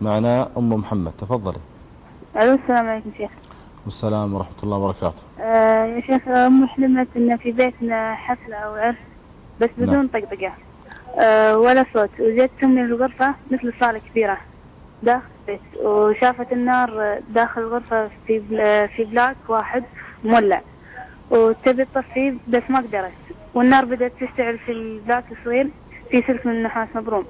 معنا أم محمد تفضلي. ألو السلام عليكم شيخ. والسلام ورحمة الله وبركاته. آه يا شيخ أمي حلمت إن في بيتنا حفلة أو عرس بس بدون نعم. طقطقة. آه ولا صوت. وجت تمني الغرفة مثل صالة كبيرة. داخل البيت. وشافت النار داخل الغرفة في بل- في plug واحد مولع. وتبي تطفيه بس ما قدرت. والنار بدأت تشتعل في ال plug الصغير في سلك من النحاس مبروم.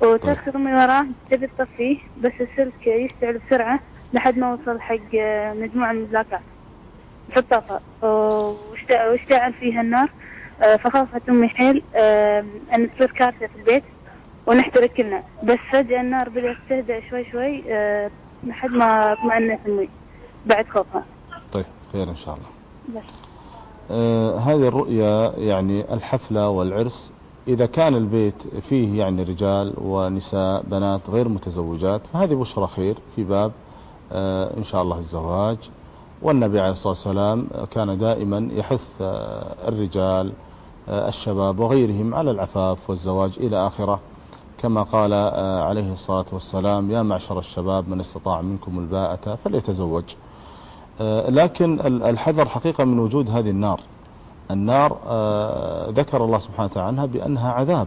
وتركض امي وراه تبي تطفيه بس السلك يشتعل بسرعة لحد ما وصل حق آه، مجموعة من البلاكات فطفى واشت- واشتعل فيها النار. آه، فخافت امي حيل آه، أن تصير كارثة في البيت ونحترق كلنا. بس فجأة النار بدأت تهدأ شوي شوي لحد ما اطمأنت أمي بعد خوفها. طيب خير إن شاء الله. بس. آه هذه الرؤيا يعني الحفلة والعرس إذا كان البيت فيه يعني رجال ونساء بنات غير متزوجات فهذه بشرى خير في باب آه إن شاء الله الزواج. والنبي عليه الصلاة والسلام كان دائما يحث آه الرجال آه الشباب وغيرهم على العفاف والزواج إلى آخرة. كما قال عليه الصلاة والسلام يا معشر الشباب من استطاع منكم الباءة فليتزوج. لكن ال- الحذر حقيقة من وجود هذه النار. النار آه، ذكر الله سبحانه وتعالى عنها بأنها عذاب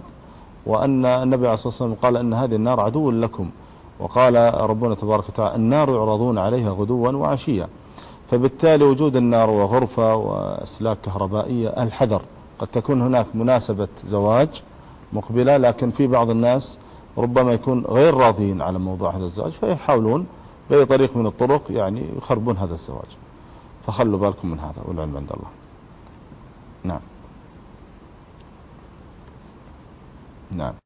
وأن النبي عليه الصلاة والسلام قال أن هذه النار عدو لكم وقال ربنا تبارك وتعالى النار يعرضون عليها غدوا وعشيا فبالتالي وجود النار وغرفة وأسلاك كهربائية الحذر قد تكون هناك مناسبة زواج مقبلة لكن في بعض الناس ربما يكون غير راضين على موضوع هذا الزواج فيحاولون بأي طريق من الطرق يعني يخربون هذا الزواج. فخلوا بالكم من هذا والعلم عند الله. نعم. نعم.